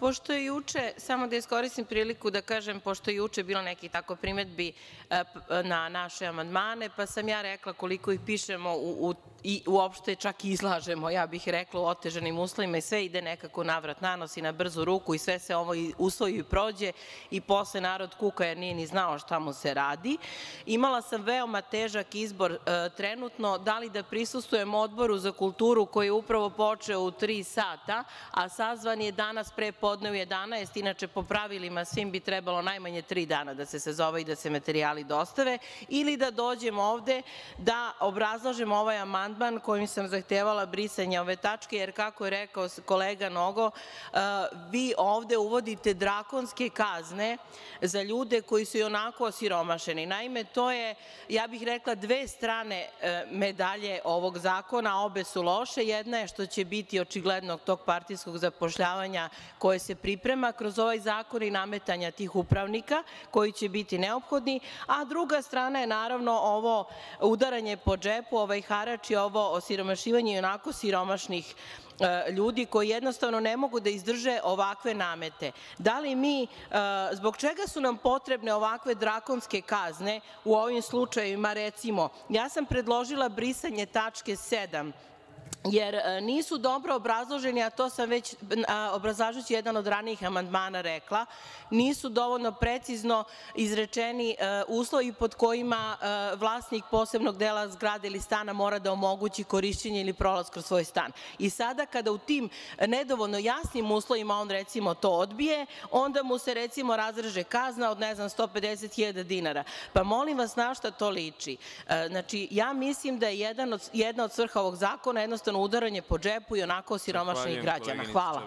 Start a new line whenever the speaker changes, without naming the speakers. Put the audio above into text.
Pošto je juče, samo da iskoristim priliku da kažem, pošto je juče bilo nekih tako primedbi na naše amandmane, pa sam ja rekla koliko ih pišemo i uopšte čak i izlažemo, ja bih rekla, u otežanim uslovima i sve ide nekako navrat-nanos i na brzu ruku i sve se ovo usvoji i prođe i posle narod kuka jer nije ni znao šta mu se radi, imala sam veoma težak izbor trenutno da li da prisustvujem Odboru za kulturu koji je upravo počeo u tri sata, a sazvan je danas pre podne u 11, inače po pravilima svim bi trebalo najmanje tri dana da se sazove i da se materijali dostave, ili da dođem ovde da obrazlažem ovaj amandman kojim sam zahtevala brisanje ove tačke, jer kako je rekao kolega Nogo, vi ovde uvodite drakonske kazne za ljude koji su ionako osiromašeni. Naime, to je, ja bih rekla, dve strane medalje ovog zakona, obe su loše, jedna je što će biti očigledno tog partijskog zapošljavanja koje se priprema kroz ovaj zakon i nametanja tih upravnika koji će biti neophodni, a druga strana je naravno ovo udaranje po džepu, ovaj harač i ovo osiromašivanje ionako siromašnih ljudi koji jednostavno ne mogu da izdrže ovakve namete. Da li mi, zbog čega su nam potrebne ovakve drakonske kazne u ovim slučajevima, recimo, ja sam predložila brisanje tačke 7 jer nisu dobro obrazloženi, a to sam već obrazlažući jedan od ranijih amandmana rekla, nisu dovoljno precizno izrečeni uslovi pod kojima vlasnik posebnog dela zgrade ili stana mora da omogući korišćenje ili prolaz kroz svoj stan. I sada kada u tim nedovoljno jasnim uslovima on recimo to odbije, onda mu se recimo razreže kazna od ne znam 150.000 dinara. Pa molim vas na šta to liči? Znači, ja mislim da je jedna od svrha ovog zakona jednostavno udaranje po džepu ionako osiromašenih građana. Hvala.